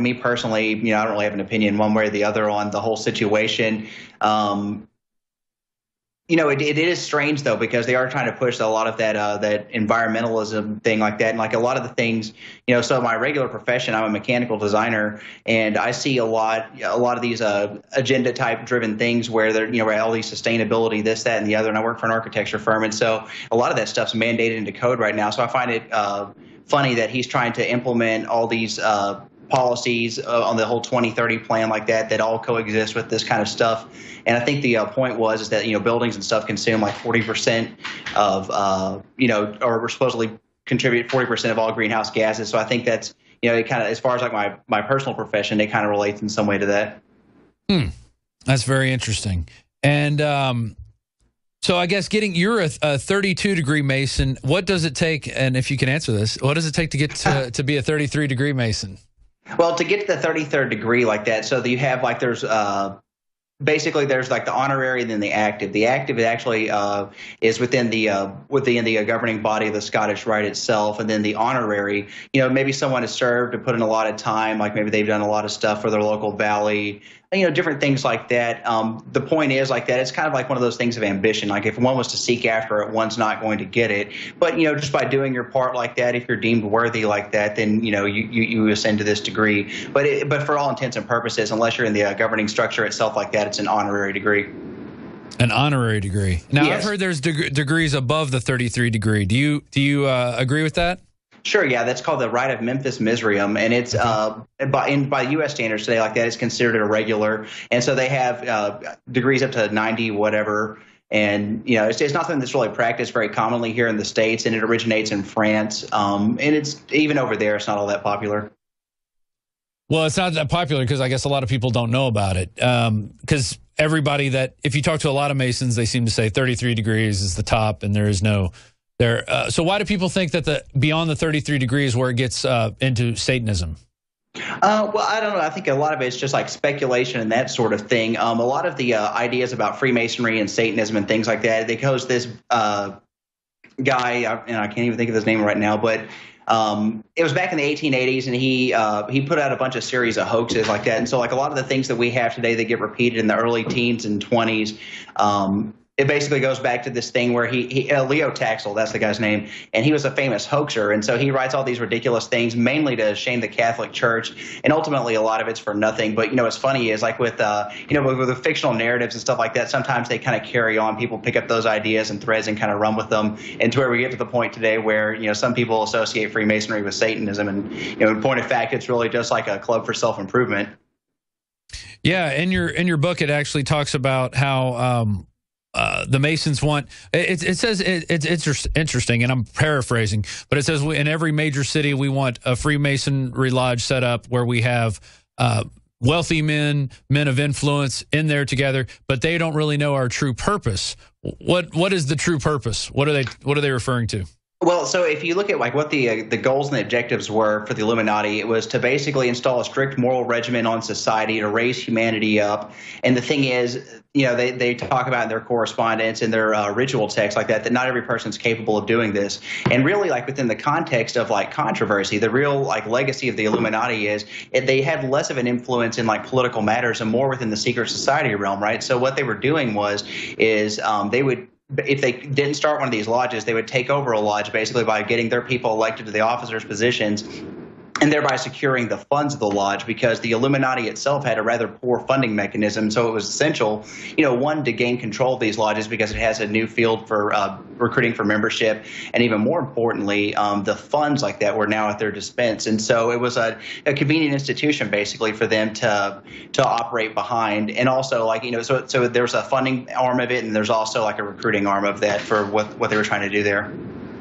me personally, you know, I don't really have an opinion one way or the other on the whole situation. Um, you know, it, it is strange though because they are trying to push a lot of that uh, that environmentalism thing like that, and like a lot of the things, you know. So my regular profession, I'm a mechanical designer, and I see a lot a lot of these uh, agenda type driven things where they're you know all these sustainability, this, that, and the other. And I work for an architecture firm, and so a lot of that stuff's mandated into code right now. So I find it uh, funny that he's trying to implement all these uh, policies uh, on the whole 2030 plan like that that all coexist with this kind of stuff. And I think the uh, point was is that you know buildings and stuff consume like 40% of uh, you know or supposedly contribute 40% of all greenhouse gases. So I think that's you know it kind of as far as like my my personal profession, it kind of relates in some way to that. Hmm. That's very interesting. And um, so I guess getting you're a, a, 32 degree Mason. What does it take? And if you can answer this, what does it take to get to, to be a 33 degree Mason? Well, to get to the 33rd degree like that, so that you have like there's uh, basically there's like the honorary and then the active. The active actually uh, is within the uh, within the uh, governing body of the Scottish Rite itself, and then the honorary. You know, maybe someone has served and put in a lot of time, like maybe they've done a lot of stuff for their local valley, you know, different things like that. Um, the point is like that. It's kind of like one of those things of ambition. Like if one was to seek after it, one's not going to get it. But you know, just by doing your part like that, if you're deemed worthy like that, then you know you you, you ascend to this degree. But it, but for all intents and purposes, unless you're in the uh, governing structure itself like that, it's an honorary degree. An honorary degree. Now yes. I've heard there's deg- degrees above the 33 degree. Do you do you uh, agree with that? Sure, yeah, that's called the Rite of Memphis Misraim, and it's uh, by in, by U.S. standards today, like that is considered a regular, and so they have uh, degrees up to ninety, whatever, and you know, it's, it's not something that's really practiced very commonly here in the states, and it originates in France, um, and it's even over there, it's not all that popular. Well, it's not that popular because I guess a lot of people don't know about it. Because um, everybody that, if you talk to a lot of Masons, they seem to say 33 degrees is the top, and there is no there. Uh, so why do people think that the beyond the 33 degrees where it gets uh, into Satanism? Uh, well, I don't know. I think a lot of it's just like speculation and that sort of thing. Um, a lot of the uh, ideas about Freemasonry and Satanism and things like that, they goes this uh, guy, and I can't even think of his name right now, but um, it was back in the 1880s, and he uh, he put out a bunch of series of hoaxes like that. And so, like a lot of the things that we have today, they get repeated in the early teens and 20s. Um, it basically goes back to this thing where he, he uh, Leo Taxil, that's the guy's name, and he was a famous hoaxer, and so he writes all these ridiculous things, mainly to shame the Catholic Church, and ultimately a lot of it's for nothing. But you know, what's funny is like with uh, you know with, with the fictional narratives and stuff like that, sometimes they kind of carry on. People pick up those ideas and threads and kind of run with them, and to where we get to the point today where you know some people associate Freemasonry with Satanism, and you know, in point of fact, it's really just like a club for self improvement. Yeah, in your in your book, it actually talks about how. Um, uh, the Masons want. It, it says it, it's it's interesting, and I'm paraphrasing, but it says in every major city we want a Freemasonry lodge set up where we have uh, wealthy men, men of influence in there together, but they don't really know our true purpose. What what is the true purpose? What are they what are they referring to? Well, so if you look at like what the uh, the goals and the objectives were for the Illuminati, it was to basically install a strict moral regimen on society to raise humanity up. And the thing is, you know, they, they talk about in their correspondence and their uh, ritual texts like that that not every person's capable of doing this. And really, like within the context of like controversy, the real like legacy of the Illuminati is it, they had less of an influence in like political matters and more within the secret society realm, right? So what they were doing was is um, they would if they didn't start one of these lodges, they would take over a lodge basically by getting their people elected to the officers' positions and thereby securing the funds of the lodge because the Illuminati itself had a rather poor funding mechanism. So it was essential, you know, one, to gain control of these lodges because it has a new field for uh, recruiting for membership. And even more importantly, um, the funds like that were now at their dispense. And so it was a, a convenient institution basically for them to to operate behind. And also, like, you know, so, so there's a funding arm of it and there's also like a recruiting arm of that for what, what they were trying to do there.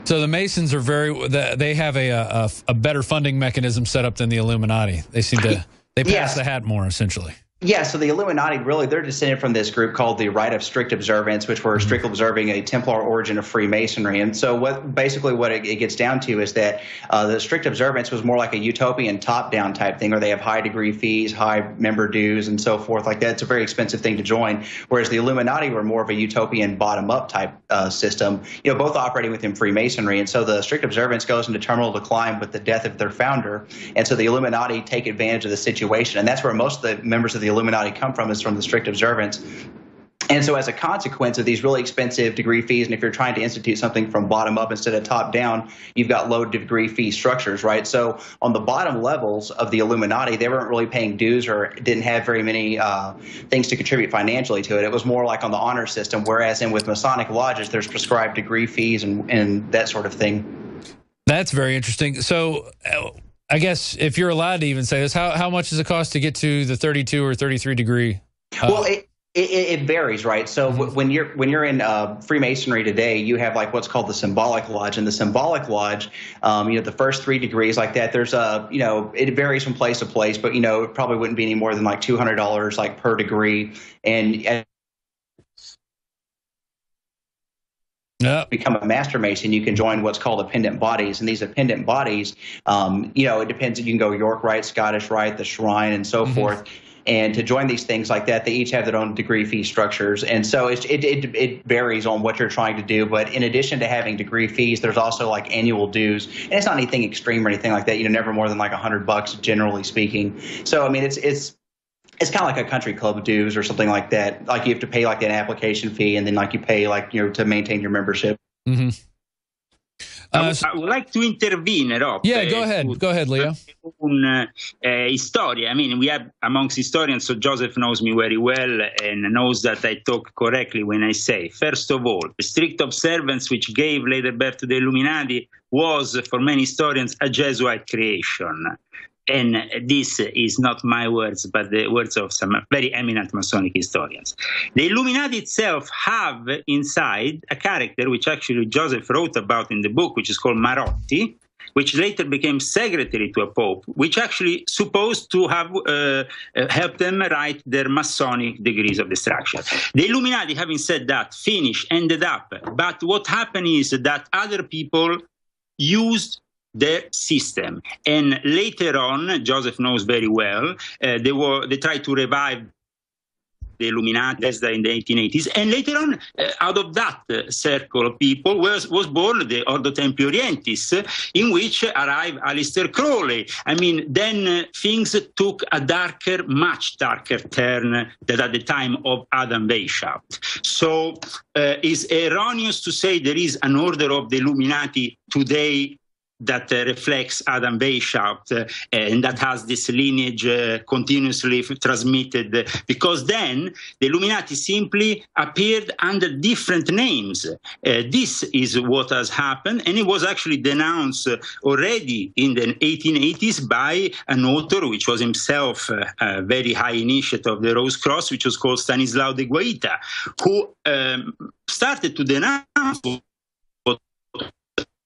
So the Masons are very. They have a, a, a better funding mechanism set up than the Illuminati. They seem to they pass yeah. the hat more essentially. Yeah, so the Illuminati really they're descended from this group called the Rite of Strict Observance, which were strictly observing a Templar origin of Freemasonry. And so what basically what it, it gets down to is that uh, the strict observance was more like a utopian top-down type thing, where they have high degree fees, high member dues, and so forth like that. It's a very expensive thing to join. Whereas the Illuminati were more of a utopian bottom-up type uh, system, you know, both operating within Freemasonry. And so the strict observance goes into terminal decline with the death of their founder. And so the Illuminati take advantage of the situation, and that's where most of the members of the Illuminati come from is from the strict observance. And so, as a consequence of these really expensive degree fees, and if you're trying to institute something from bottom up instead of top down, you've got low degree fee structures, right? So, on the bottom levels of the Illuminati, they weren't really paying dues or didn't have very many uh, things to contribute financially to it. It was more like on the honor system, whereas in with Masonic lodges, there's prescribed degree fees and, and that sort of thing. That's very interesting. So, uh, I guess if you're allowed to even say this, how, how much does it cost to get to the 32 or 33 degree? Uh, well, it, it, it, varies, right? So mm-hmm. when you're when you're in uh, Freemasonry today, you have like what's called the symbolic lodge, and the symbolic lodge, um, you know, the first three degrees like that. There's a you know it varies from place to place, but you know it probably wouldn't be any more than like two hundred dollars like per degree, and, and yep. become a master mason, you can join what's called appendant bodies. And these appendant bodies, um, you know, it depends. You can go York Rite, Scottish Rite, the Shrine, and so mm-hmm. forth. And to join these things like that, they each have their own degree fee structures. And so it, it, it, varies on what you're trying to do. But in addition to having degree fees, there's also like annual dues. And it's not anything extreme or anything like that. You know, never more than like a hundred bucks, generally speaking. So, I mean, it's, it's, it's kind of like a country club dues or something like that. Like you have to pay like an application fee, and then like you pay like you know to maintain your membership. Mm-hmm. Uh, I, would like to intervene, Rob. Yeah, go ahead. Go ahead, Leo. Un, uh, historia. I mean, we have amongst historians, so Joseph knows me very well and knows that I talk correctly when I say, first of all, the strict observance which gave later birth to the Illuminati was, for many historians, a Jesuit creation and this is not my words, but the words of some very eminent Masonic historians. The Illuminati itself have inside a character which actually Joseph wrote about in the book, which is called Marotti, which later became secretary to a pope, which actually supposed to have uh, uh helped them write their Masonic degrees of destruction. The Illuminati, having said that, finished, ended up. But what happened is that other people used the system. And later on, Joseph knows very well, uh, they were they tried to revive the Illuminati in the 1880s. And later on, uh, out of that uh, circle of people was, was born the Ordo Templi Orientis, uh, in which arrived Aleister Crowley. I mean, then uh, things took a darker, much darker turn than at the time of Adam Weishaupt. So uh, it's erroneous to say there is an order of the Illuminati today that uh, reflects Adam Weishaupt uh, and that has this lineage uh, continuously transmitted because then the Illuminati simply appeared under different names. this is what has happened and it was actually denounced already in the 1880s by an author which was himself a very high initiate of the Rose Cross, which was called Stanislao de Guaita, who um, started to denounce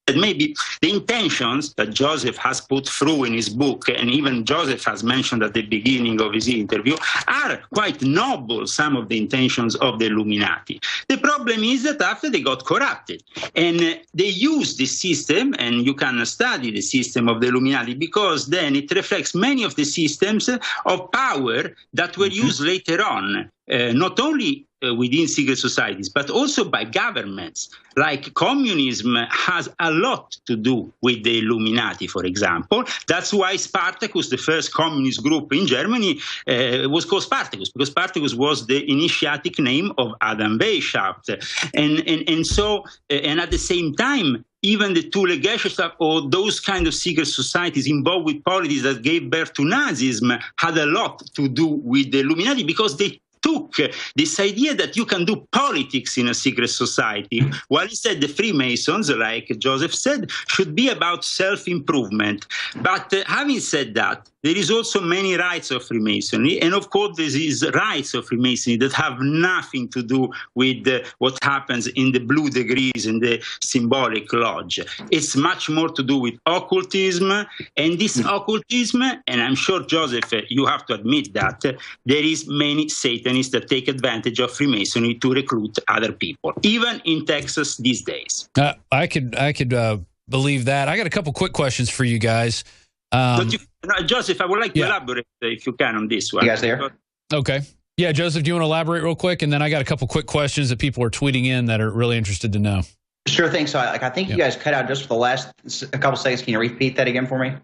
that maybe the intentions that Joseph has put through in his book, and even Joseph has mentioned at the beginning of his interview, are quite noble, some of the intentions of the Illuminati. The problem is that after they got corrupted, and they used this system, and you can study the system of the Illuminati because then it reflects many of the systems of power that were mm-hmm. used later on uh, not only uh, within secret societies, but also by governments. Like communism has a lot to do with the Illuminati, for example. That's why Spartacus, the first communist group in Germany, uh, was called Spartacus, because Spartacus was the initiatic name of Adam Weishaupt. And, and, and so, uh, and at the same time, even the Thule Gesellschaft or those kind of secret societies involved with politics that gave birth to Nazism had a lot to do with the Illuminati because they took this idea that you can do politics in a secret society, while he said the Freemasons, like Joseph said, should be about self improvement. But uh, having said that, there is also many rites of Freemasonry, and of course, there is rites of Freemasonry that have nothing to do with uh, what happens in the blue degrees in the symbolic lodge. It's much more to do with occultism, and this mm. occultism, and I'm sure Joseph, you have to admit that uh, there is many Satanists that take advantage of Freemasonry to recruit other people, even in Texas these days. Uh, I could, I could uh, believe that. I got a couple quick questions for you guys. Um, you, no, Joseph, I would like to yeah. elaborate uh, if you can on this one. You guys there? Okay. Yeah, Joseph, do you want to elaborate real quick? And then I got a couple quick questions that people are tweeting in that are really interested to know. Sure thing. So, like, I think you guys cut out just for the last a couple seconds. Can you repeat that again for me?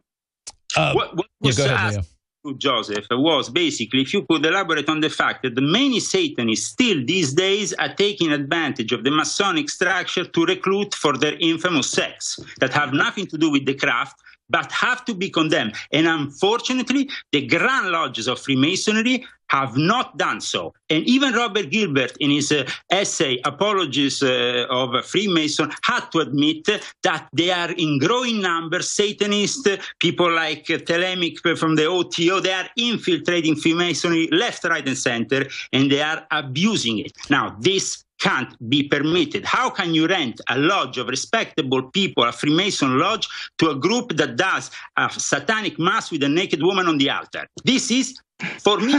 Uh, what, what was yeah, go ahead, asked to Joseph was basically if you could elaborate on the fact that the many Satanists still these days are taking advantage of the Masonic structure to recruit for their infamous sects that have nothing to do with the craft but have to be condemned. And unfortunately, the Grand Lodges of Freemasonry have not done so. And even Robert Gilbert, in his uh, essay, Apologies uh, of Freemason, had to admit that they are in growing numbers, Satanist, people like uh, Thelemic from the OTO, they are infiltrating Freemasonry left, right, and center, and they are abusing it. Now, this can't be permitted. How can you rent a lodge of respectable people, a Freemason lodge, to a group that does a satanic mass with a naked woman on the altar? This is, for me,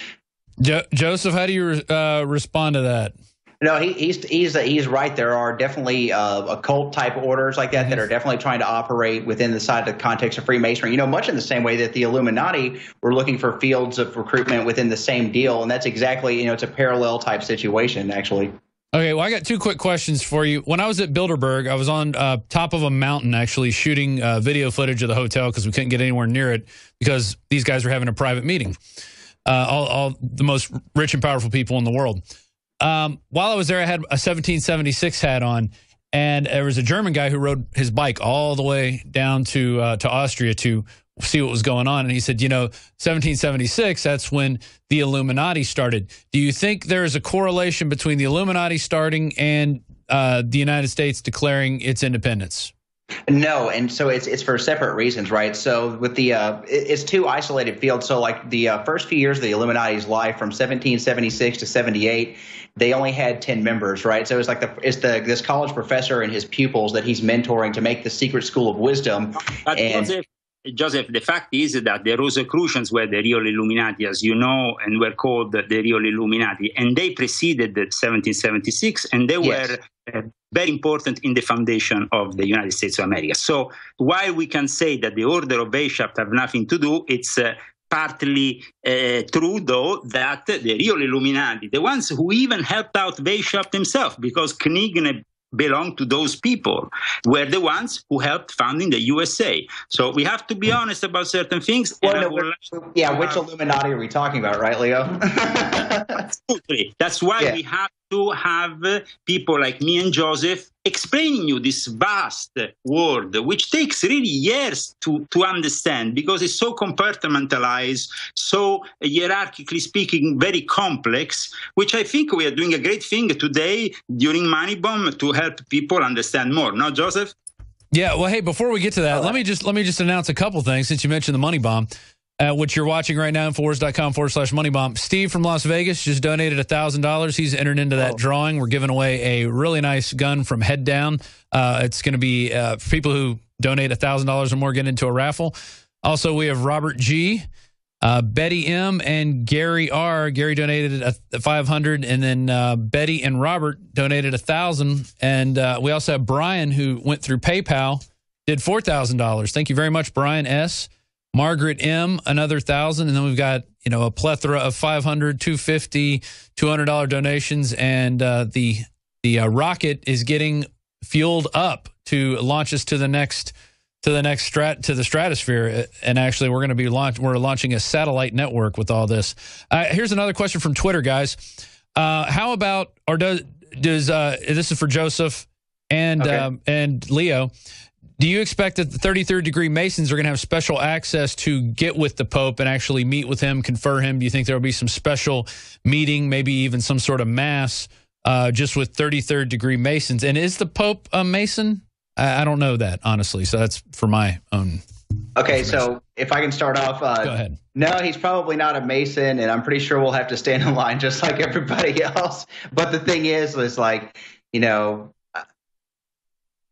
jo- Joseph, how do you uh, respond to that? No, he, he's he's he's right. There are definitely uh, occult type orders like that that are definitely trying to operate within the side of the context of Freemasonry. You know, much in the same way that the Illuminati were looking for fields of recruitment within the same deal, and that's exactly you know it's a parallel type situation actually. Okay, well, I got two quick questions for you. When I was at Bilderberg, I was on uh, top of a mountain actually shooting uh, video footage of the hotel because we couldn't get anywhere near it because these guys were having a private meeting. Uh, all, all the most rich and powerful people in the world. Um, while I was there, I had a 1776 hat on, and there was a German guy who rode his bike all the way down to uh, to Austria to see what was going on. And he said, you know, 1776, that's when the Illuminati started. Do you think there is a correlation between the Illuminati starting and uh, the United States declaring its independence? No, and so it's it's for separate reasons, right? So with the uh, it's two isolated fields. So like the uh, first few years of the Illuminati's life, from 1776 to 78, they only had 10 members, right? So it's like the it's the this college professor and his pupils that he's mentoring to make the secret school of wisdom. But and, Joseph, Joseph, the fact is that the Rosicrucians were the real Illuminati, as you know, and were called the real Illuminati, and they preceded 1776, and they yes. were uh, very important in the foundation of the United States of America. So while we can say that the Order of Weishaupt have nothing to do, it's uh, partly uh, true, though, that the real Illuminati, the ones who even helped out Weishaupt himself, because Knigge belonged to those people, were the ones who helped founding the USA. So we have to be honest about certain things. Well, no, yeah, which Illuminati are we talking about, right, Leo? Absolutely. That's why yeah. we have to have uh, people like me and Joseph explaining you this vast world, which takes really years to, to understand because it's so compartmentalized, so hierarchically speaking, very complex, which I think we are doing a great thing today during Money Bomb to help people understand more. No, Joseph? Yeah, well, hey, before we get to that, let me just let me just announce a couple things since you mentioned the money bomb uh, which you're watching right now, Infowars.com forward slash money bomb. Steve from Las Vegas just donated $1,000. He's entered into that oh. drawing. We're giving away a really nice gun from Head Down. Uh, it's going to be uh, for people who donate $1,000 or more, get into a raffle. Also, we have Robert G., uh, Betty M., and Gary R. Gary donated a 500 and then uh, Betty and Robert donated a 1000 And uh, we also have Brian, who went through PayPal, did $4,000. Thank you very much, Brian S., Margaret M, another thousand. And then we've got, you know, a plethora of 500, 250, $200 donations. And uh, the, the uh, rocket is getting fueled up to launch us to the next to the next strat to the stratosphere and actually we're going to be launch we're launching a satellite network with all this uh, here's another question from twitter guys uh, how about or does does uh, this is for joseph and okay. um, and leo do you expect that the 33rd degree Masons are going to have special access to get with the Pope and actually meet with him, confer him? Do you think there will be some special meeting, maybe even some sort of mass uh, just with 33rd degree Masons? And is the Pope a Mason? I, I don't know that, honestly. So that's for my own Okay, so if I can start off, uh, Go ahead. No, he's probably not a Mason, and I'm pretty sure we'll have to stand in line just like everybody else. But the thing is, is like, you know,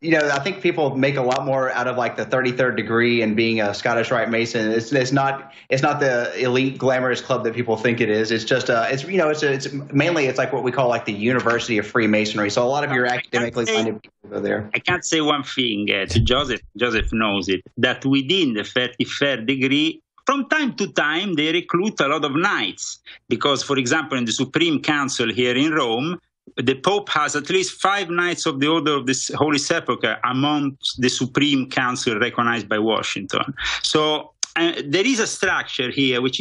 you know, I think people make a lot more out of like the 33rd degree and being a Scottish Rite Mason. It's, it's not it's not the elite glamorous club that people think it is. It's just uh, it's you know, it's a, it's mainly it's like what we call like the University of Freemasonry. So a lot of your academically minded people go there. I can't say one thing uh, to Joseph. Joseph knows it that within the 33rd degree. From time to time, they recruit a lot of knights because, for example, in the Supreme Council here in Rome, the Pope has at least five Knights of the Order of the Holy Sepulchre among the Supreme Council recognized by Washington. So uh, there is a structure here which